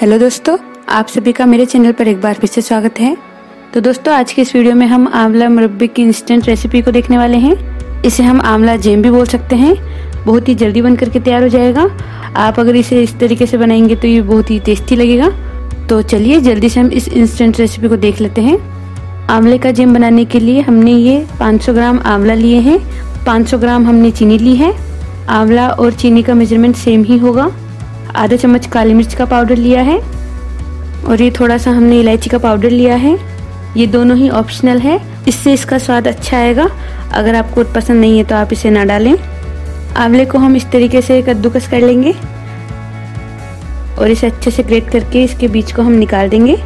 Hello दोस्तों, आप सभी का मेरे चैनल पर एक बार फिर से स्वागत है। तो दोस्तों, आज के इस वीडियो में हम आंवला मुरब्बे की इंस्टेंट रेसिपी को देखने वाले हैं। इसे हम आंवला जेम भी बोल सकते हैं। बहुत ही जल्दी बन करके तैयार हो जाएगा। आप अगर इसे इस तरीके से बनाएँगे तो ये बहुत ही टेस्टी लगेगा। तो चलिए, जल्दी से हम इस इंस्टेंट रेसिपी को देख लेते हैं। आंवले का जेम बनाने के लिए हमने ये 500 ग्राम आंवला लिए हैं। 500 ग्राम हमने चीनी ली है। आंवला और चीनी का मेज़रमेंट सेम ही होगा। आधा चम्मच काली मिर्च का पाउडर लिया है और ये थोड़ा सा हमने इलायची का पाउडर लिया है। ये दोनों ही ऑप्शनल है। इससे इसका स्वाद अच्छा आएगा। अगर आपको पसंद नहीं है तो आप इसे ना डालें। आंवले को हम इस तरीके से कद्दूकस कर लेंगे और इसे अच्छे से ग्रेट करके इसके बीच को हम निकाल देंगे।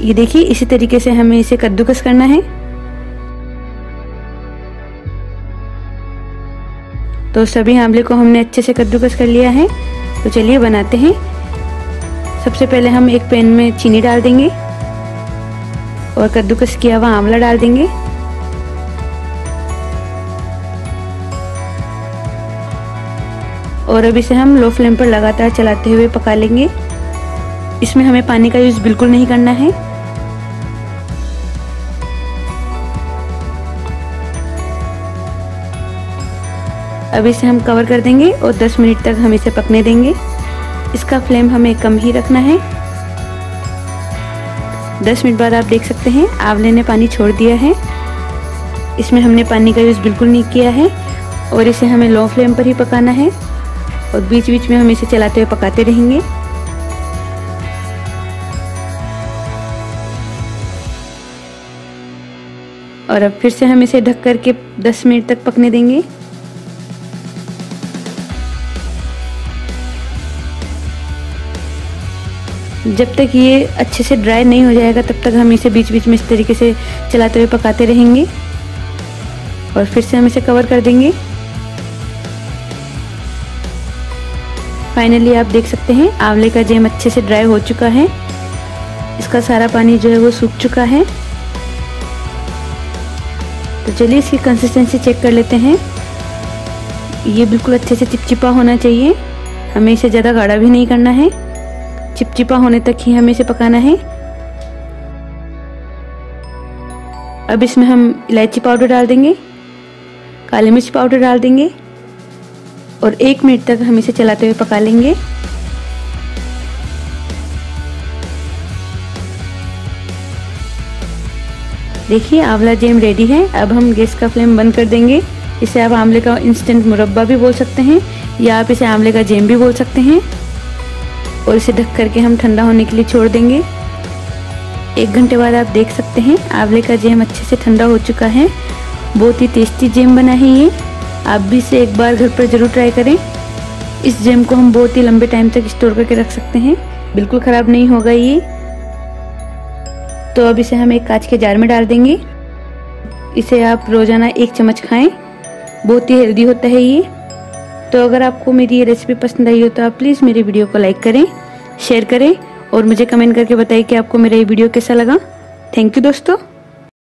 ये देखिए, इसी तरीके से हमें इसे कद्दूकस करना है। तो सभी आंवले को हमने अच्छे से कद्दूकस कर लिया है। तो चलिए बनाते हैं। सबसे पहले हम एक पैन में चीनी डाल देंगे और कद्दूकस किया हुआ आंवला डाल देंगे। और अब इसे हम लो फ्लेम पर लगातार चलाते हुए पका लेंगे। इसमें हमें पानी का यूज़ बिल्कुल नहीं करना है। अब इसे हम कवर कर देंगे और 10 मिनट तक हम इसे पकने देंगे। इसका फ्लेम हमें कम ही रखना है। 10 मिनट बाद आप देख सकते हैं, आंवले ने पानी छोड़ दिया है। इसमें हमने पानी का यूज़ बिल्कुल नहीं किया है और इसे हमें लो फ्लेम पर ही पकाना है और बीच बीच में हम इसे चलाते हुए पकाते रहेंगे। और अब फिर से हम इसे ढक करके 10 मिनट तक पकने देंगे। जब तक ये अच्छे से ड्राई नहीं हो जाएगा, तब तक हम इसे बीच बीच में इस तरीके से चलाते हुए पकाते रहेंगे। और फिर से हम इसे कवर कर देंगे। फाइनली आप देख सकते हैं, आंवले का जेम अच्छे से ड्राई हो चुका है। इसका सारा पानी जो है वो सूख चुका है। तो चलिए इसकी कंसिस्टेंसी चेक कर लेते हैं। ये बिल्कुल अच्छे से चिपचिपा होना चाहिए। हमें इसे ज़्यादा गाढ़ा भी नहीं करना है। चिपचिपा होने तक ही हमें इसे पकाना है। अब इसमें हम इलायची पाउडर डाल देंगे, काली मिर्च पाउडर डाल देंगे, और एक मिनट तक हम इसे चलाते हुए पका लेंगे। देखिए, आंवला जेम रेडी है। अब हम गैस का फ्लेम बंद कर देंगे। इसे आप आंवले का इंस्टेंट मुरब्बा भी बोल सकते हैं, या आप इसे आंवले का जेम भी बोल सकते हैं। और इसे ढक करके हम ठंडा होने के लिए छोड़ देंगे। एक घंटे बाद आप देख सकते हैं, आंवले का जेम अच्छे से ठंडा हो चुका है। बहुत ही टेस्टी जेम बना है ये। आप भी इसे एक बार घर पर ज़रूर ट्राई करें। इस जेम को हम बहुत ही लंबे टाइम तक स्टोर करके रख सकते हैं। बिल्कुल ख़राब नहीं होगा ये। तो अब इसे हम एक कांच के जार में डाल देंगे। इसे आप रोज़ाना एक चम्मच खाएँ। बहुत ही हेल्दी होता है ये। तो अगर आपको मेरी ये रेसिपी पसंद आई हो तो आप प्लीज़ मेरी वीडियो को लाइक करें शेयर करें और मुझे कमेंट करके बताइए कि आपको मेरा ये वीडियो कैसा लगा। थैंक यू दोस्तों।